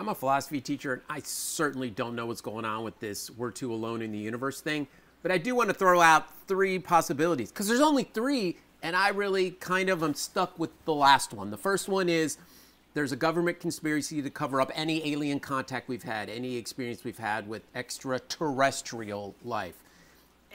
I'm a philosophy teacher, and I certainly don't know what's going on with this we're too alone in the universe thing. But I do want to throw out three possibilities because there's only three, and I really kind of am stuck with the last one. The first one is there's a government conspiracy to cover up any alien contact we've had, any experience we've had with extraterrestrial life.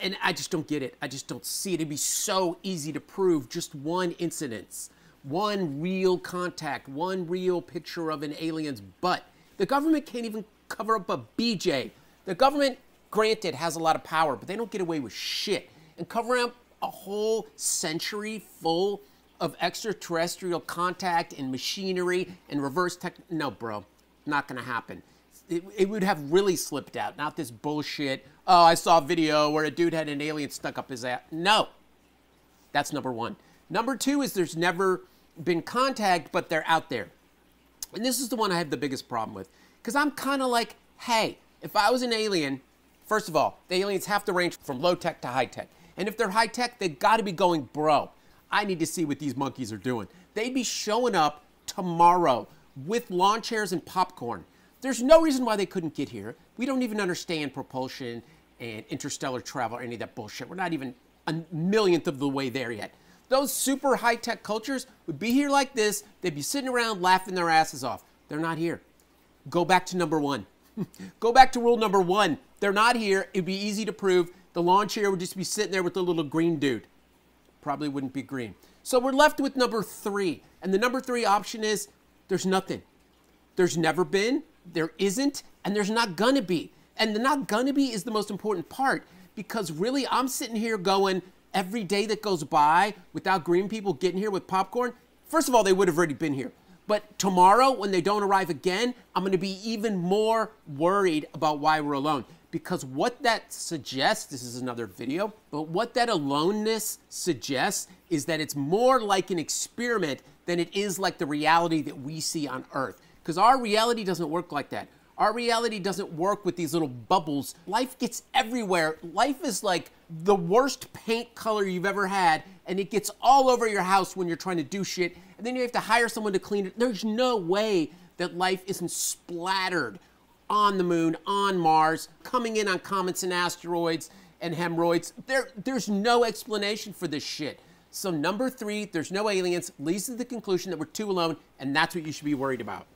And I just don't get it. I just don't see it. It'd be so easy to prove just one incidence, one real contact, one real picture of an alien's butt. The government can't even cover up a BJ. The government, granted, has a lot of power, but they don't get away with shit. And covering up a whole century full of extraterrestrial contact and machinery and reverse tech. No, bro, not to happen. It, it, would have really slipped out, not this bullshit. Oh, I saw a video where a dude had an alien stuck up his ass. No, that's number one. Number two is there's never been contact, but they're out there. And this is the one I have the biggest problem with. Because I'm kind of like, hey, if I was an alien, first of all, the aliens have to range from low tech to high tech. And if they're high tech, they've got to be going, bro, I need to see what these monkeys are doing. They'd be showing up tomorrow with lawn chairs and popcorn. There's no reason why they couldn't get here. We don't even understand propulsion and interstellar travel or any of that bullshit. We're not even a millionth of the way there yet. Those super high tech cultures would be here like this. They'd be sitting around laughing their asses off. They're not here. Go back to number one. Go back to rule number one. They're not here. It'd be easy to prove. The lawn chair would just be sitting there with the little green dude probably wouldn't be green. So we're left with number three. And the number three option is there's nothing. There's never been, there isn't, and there's not gonna be. And the not gonna be is the most important part because really I'm sitting here going, every day that goes by without green people getting here with popcorn, first of all, they would have already been here. But tomorrow, when they don't arrive again, I'm gonna be even more worried about why we're alone because what that suggests, this is another video, but what that aloneness suggests is that it's more like an experiment than it is like the reality that we see on Earth. Because our reality doesn't work like that. Our reality doesn't work with these little bubbles. Life gets everywhere. Life is like the worst paint color you've ever had, and it gets all over your house when you're trying to do shit, and then you have to hire someone to clean it. There's no way that life isn't splattered on the moon, on Mars, coming in on comets and asteroids and hemorrhoids. There, there's no explanation for this shit. So number three, there's no aliens, leads to the conclusion that we're too alone, and that's what you should be worried about.